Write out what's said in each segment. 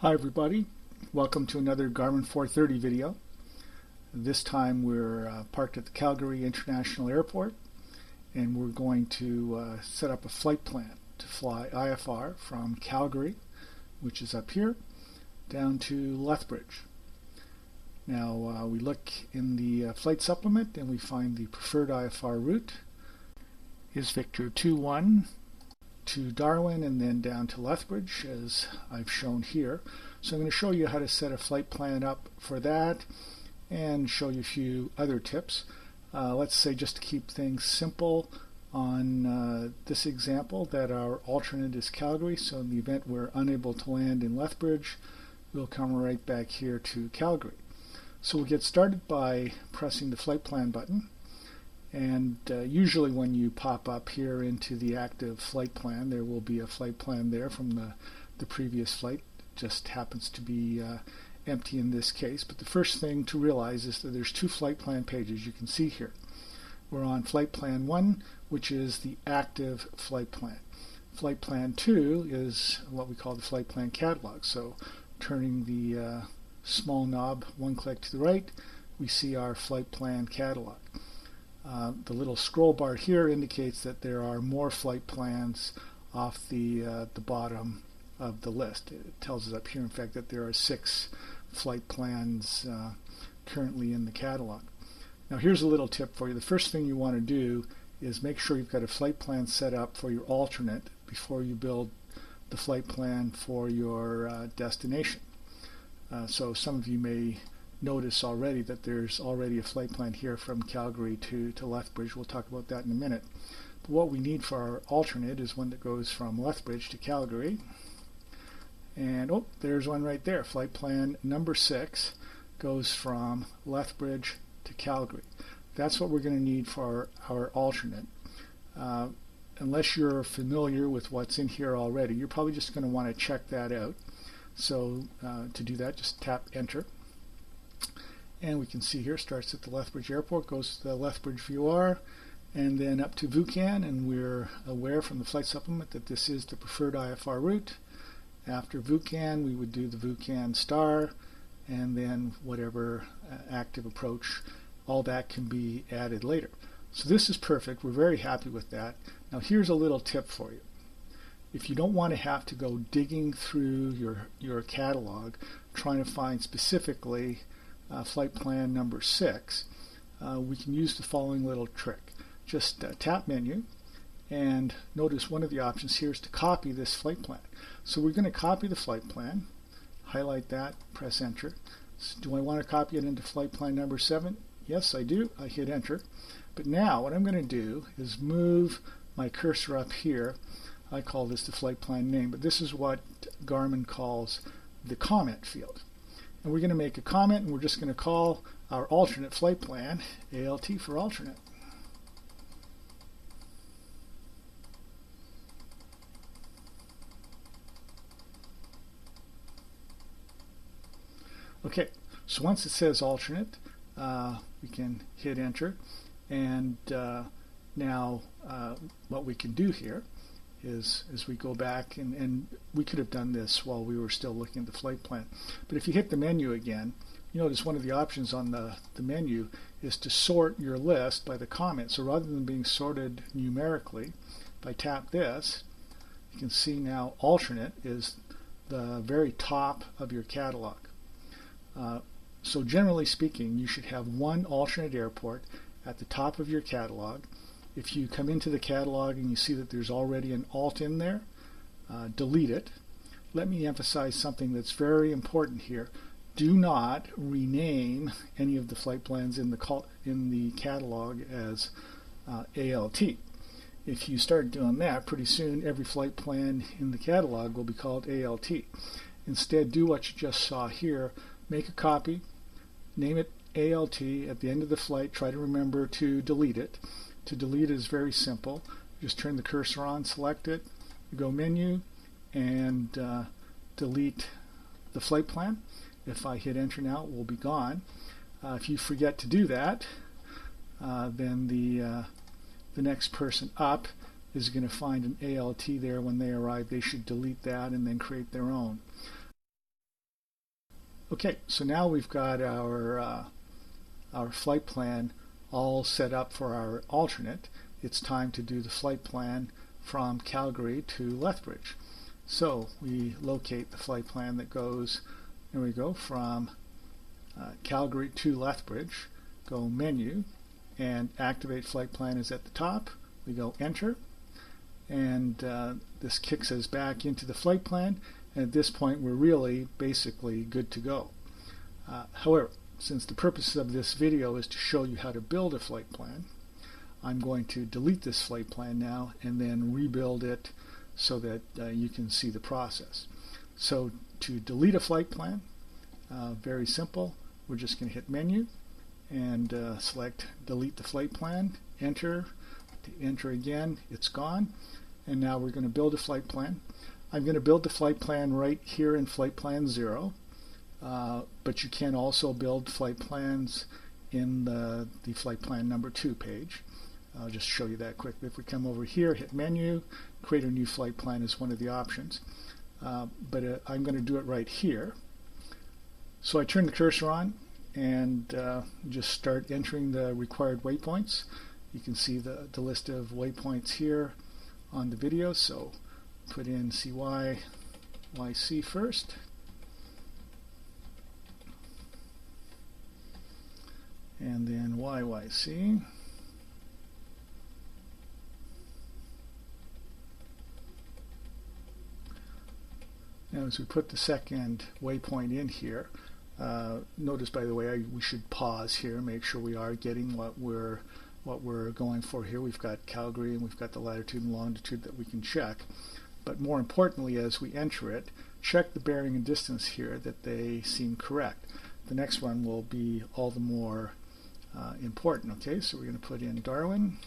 Hi everybody, welcome to another Garmin 430 video. This time we're uh, parked at the Calgary International Airport and we're going to uh, set up a flight plan to fly IFR from Calgary, which is up here, down to Lethbridge. Now uh, we look in the uh, flight supplement and we find the preferred IFR route is Victor 21 to Darwin and then down to Lethbridge as I've shown here. So I'm going to show you how to set a flight plan up for that and show you a few other tips. Uh, let's say just to keep things simple on uh, this example that our alternate is Calgary so in the event we're unable to land in Lethbridge we'll come right back here to Calgary. So we'll get started by pressing the flight plan button and uh, usually when you pop up here into the active flight plan, there will be a flight plan there from the, the previous flight. It just happens to be uh, empty in this case. But the first thing to realize is that there's two flight plan pages you can see here. We're on flight plan 1, which is the active flight plan. Flight plan 2 is what we call the flight plan catalog. So turning the uh, small knob one click to the right, we see our flight plan catalog. Uh, the little scroll bar here indicates that there are more flight plans off the, uh, the bottom of the list. It tells us up here, in fact, that there are six flight plans uh, currently in the catalog. Now here's a little tip for you. The first thing you want to do is make sure you've got a flight plan set up for your alternate before you build the flight plan for your uh, destination. Uh, so some of you may notice already that there's already a flight plan here from Calgary to, to Lethbridge. We'll talk about that in a minute. But what we need for our alternate is one that goes from Lethbridge to Calgary. And oh, there's one right there. Flight plan number six goes from Lethbridge to Calgary. That's what we're going to need for our, our alternate. Uh, unless you're familiar with what's in here already, you're probably just going to want to check that out. So uh, to do that, just tap enter and we can see here starts at the Lethbridge Airport, goes to the Lethbridge VOR, and then up to Vucan, and we're aware from the flight supplement that this is the preferred IFR route. After Vucan, we would do the Vucan star, and then whatever uh, active approach, all that can be added later. So this is perfect. We're very happy with that. Now here's a little tip for you. If you don't want to have to go digging through your, your catalog trying to find specifically uh, flight plan number six, uh, we can use the following little trick. Just uh, tap menu and notice one of the options here is to copy this flight plan. So we're going to copy the flight plan, highlight that, press enter. So do I want to copy it into flight plan number seven? Yes, I do. I hit enter. But now what I'm going to do is move my cursor up here. I call this the flight plan name, but this is what Garmin calls the comment field and we're going to make a comment and we're just going to call our alternate flight plan ALT for alternate. Okay, so once it says alternate, uh, we can hit enter and uh, now uh, what we can do here is as we go back and, and we could have done this while we were still looking at the flight plan. But if you hit the menu again you notice one of the options on the, the menu is to sort your list by the comment. So rather than being sorted numerically if I tap this you can see now alternate is the very top of your catalog. Uh, so generally speaking you should have one alternate airport at the top of your catalog if you come into the catalog and you see that there's already an alt in there, uh, delete it. Let me emphasize something that's very important here. Do not rename any of the flight plans in the in the catalog as uh, ALT. If you start doing that, pretty soon every flight plan in the catalog will be called ALT. Instead, do what you just saw here. Make a copy, name it ALT. At the end of the flight, try to remember to delete it. To delete it is very simple. Just turn the cursor on, select it, go menu, and uh, delete the flight plan. If I hit enter now, it will be gone. Uh, if you forget to do that, uh, then the, uh, the next person up is going to find an ALT there when they arrive. They should delete that and then create their own. Okay, so now we've got our uh, our flight plan all set up for our alternate. It's time to do the flight plan from Calgary to Lethbridge. So we locate the flight plan that goes, there we go, from uh, Calgary to Lethbridge. Go menu and activate flight plan is at the top. We go enter and uh, this kicks us back into the flight plan and at this point we're really basically good to go. Uh, however, since the purpose of this video is to show you how to build a flight plan, I'm going to delete this flight plan now and then rebuild it so that uh, you can see the process. So to delete a flight plan, uh, very simple. We're just going to hit menu and uh, select delete the flight plan, enter, enter again, it's gone. And now we're going to build a flight plan. I'm going to build the flight plan right here in flight plan 0. Uh, but you can also build flight plans in the, the flight plan number 2 page. I'll just show you that quickly. If we come over here, hit menu, create a new flight plan is one of the options. Uh, but uh, I'm going to do it right here. So I turn the cursor on and uh, just start entering the required waypoints. You can see the, the list of waypoints here on the video. So put in CY, YC first. And then YYC. Now as we put the second waypoint in here, uh, notice by the way I, we should pause here, make sure we are getting what we're what we're going for here. We've got Calgary and we've got the latitude and longitude that we can check. But more importantly, as we enter it, check the bearing and distance here that they seem correct. The next one will be all the more uh, important. Okay, so we're going to put in Darwin.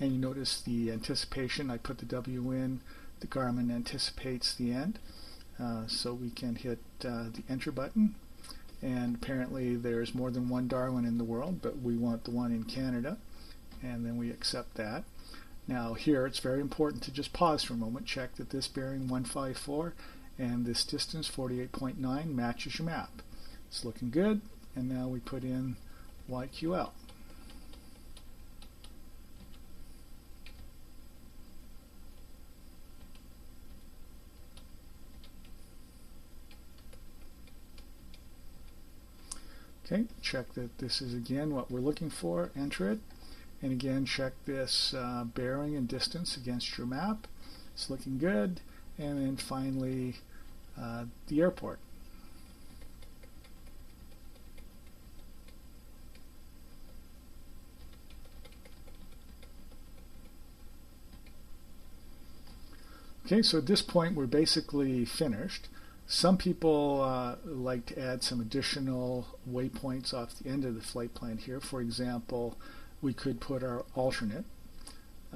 and you notice the anticipation I put the W in the Garmin anticipates the end uh, so we can hit uh, the enter button and apparently there's more than one Darwin in the world but we want the one in Canada and then we accept that now here it's very important to just pause for a moment check that this bearing 154 and this distance 48.9 matches your map. It's looking good and now we put in YQL Okay, check that this is again what we're looking for, enter it, and again check this uh, bearing and distance against your map. It's looking good, and then finally uh, the airport. Okay, so at this point we're basically finished. Some people uh, like to add some additional waypoints off the end of the flight plan here. For example, we could put our alternate,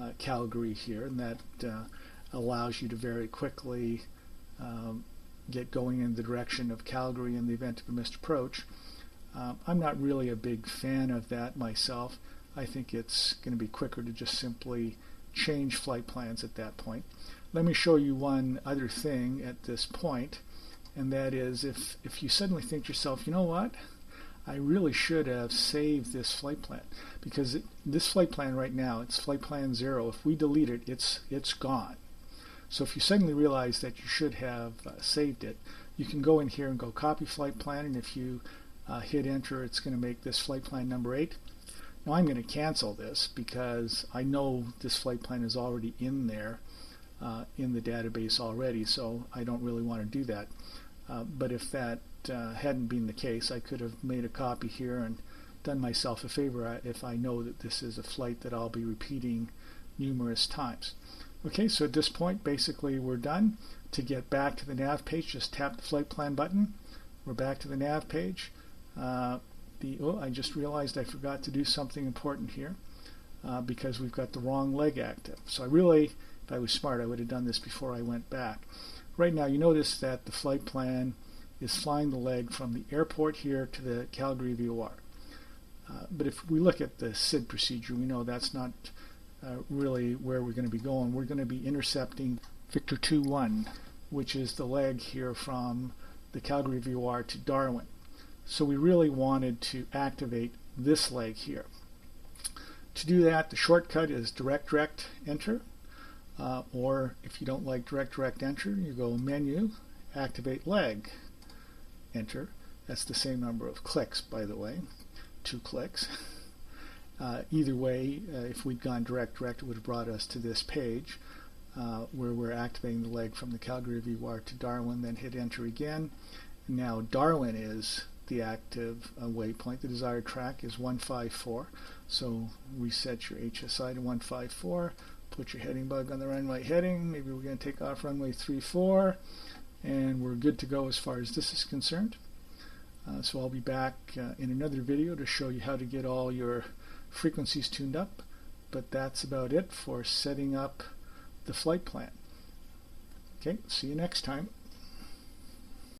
uh, Calgary here, and that uh, allows you to very quickly um, get going in the direction of Calgary in the event of a missed approach. Um, I'm not really a big fan of that myself. I think it's going to be quicker to just simply change flight plans at that point. Let me show you one other thing at this point and that is if, if you suddenly think to yourself, you know what, I really should have saved this flight plan because it, this flight plan right now, it's flight plan zero. If we delete it, it's, it's gone. So if you suddenly realize that you should have uh, saved it, you can go in here and go copy flight plan, and if you uh, hit enter, it's going to make this flight plan number eight. Now I'm going to cancel this because I know this flight plan is already in there uh, in the database already, so I don't really want to do that. Uh, but if that uh, hadn't been the case, I could have made a copy here and done myself a favor uh, if I know that this is a flight that I'll be repeating numerous times. Okay, so at this point, basically we're done. To get back to the nav page, just tap the flight plan button. We're back to the nav page. Uh, the, oh, I just realized I forgot to do something important here uh, because we've got the wrong leg active. So I really, if I was smart, I would have done this before I went back. Right now, you notice that the flight plan is flying the leg from the airport here to the Calgary VOR. Uh, but if we look at the SID procedure, we know that's not uh, really where we're going to be going. We're going to be intercepting Victor 2-1, which is the leg here from the Calgary VOR to Darwin. So we really wanted to activate this leg here. To do that, the shortcut is direct direct enter, uh, or if you don't like direct direct enter, you go menu, activate leg, enter. That's the same number of clicks, by the way, two clicks. Uh, either way, uh, if we'd gone direct direct, it would have brought us to this page uh, where we're activating the leg from the Calgary VOR to Darwin, then hit enter again. Now Darwin is the active uh, waypoint. The desired track is 154. So reset your HSI to 154. Put your heading bug on the runway heading. Maybe we're going to take off runway 34. And we're good to go as far as this is concerned. Uh, so I'll be back uh, in another video to show you how to get all your frequencies tuned up. But that's about it for setting up the flight plan. Okay, see you next time.